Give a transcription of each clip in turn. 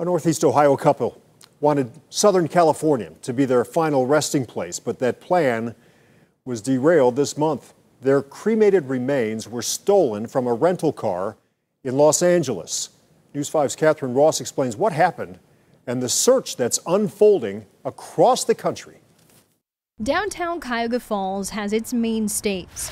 A Northeast Ohio couple wanted Southern California to be their final resting place, but that plan was derailed this month. Their cremated remains were stolen from a rental car in Los Angeles. News 5's Catherine Ross explains what happened and the search that's unfolding across the country. Downtown Cuyahoga Falls has its mainstays.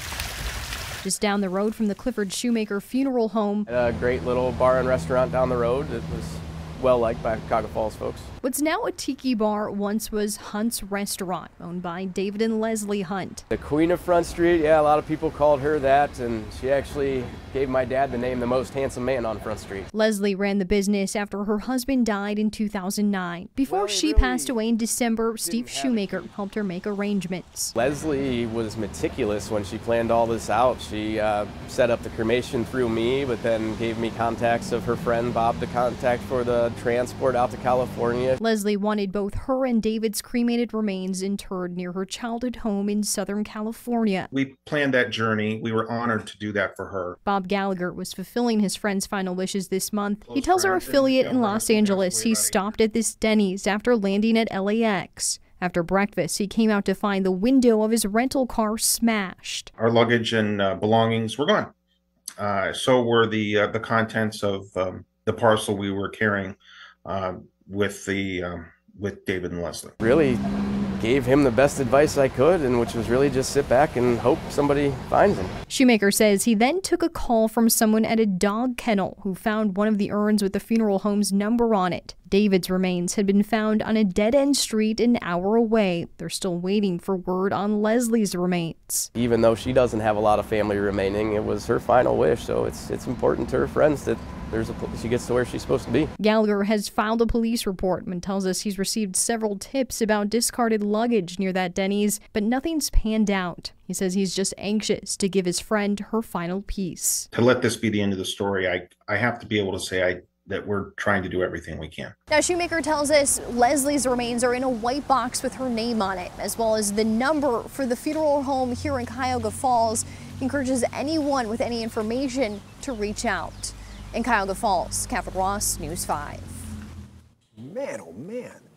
Just down the road from the Clifford Shoemaker Funeral Home. A great little bar and restaurant down the road. It was well liked by Cuyahoga Falls folks. What's now a tiki bar once was Hunt's Restaurant, owned by David and Leslie Hunt. The Queen of Front Street, yeah, a lot of people called her that, and she actually gave my dad the name the most handsome man on Front Street. Leslie ran the business after her husband died in 2009. Before well, she really passed away in December, Steve Shoemaker helped her make arrangements. Leslie was meticulous when she planned all this out. She uh, set up the cremation through me, but then gave me contacts of her friend Bob to contact for the transport out to California. Leslie wanted both her and David's cremated remains interred near her childhood home in Southern California. We planned that journey. We were honored to do that for her. Bob Gallagher was fulfilling his friend's final wishes this month. He tells our affiliate in Los Angeles he stopped at this Denny's after landing at LAX. After breakfast, he came out to find the window of his rental car smashed. Our luggage and uh, belongings were gone. Uh, so were the uh, the contents of um, the parcel we were carrying. Um, with the um, with David and Leslie. Really gave him the best advice I could, and which was really just sit back and hope somebody finds him. Shoemaker says he then took a call from someone at a dog kennel who found one of the urns with the funeral home's number on it. David's remains had been found on a dead end street an hour away. They're still waiting for word on Leslie's remains. Even though she doesn't have a lot of family remaining, it was her final wish, so it's it's important to her friends that there's a she gets to where she's supposed to be. Gallagher has filed a police report and tells us he's received several tips about discarded luggage near that Denny's, but nothing's panned out. He says he's just anxious to give his friend her final peace. To let this be the end of the story, I I have to be able to say I that we're trying to do everything we can. Now, Shoemaker tells us Leslie's remains are in a white box with her name on it, as well as the number for the funeral home here in Cuyahoga Falls. He encourages anyone with any information to reach out. In Cuyahoga Falls, Catherine Ross, News 5. Man, oh man.